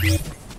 Beep.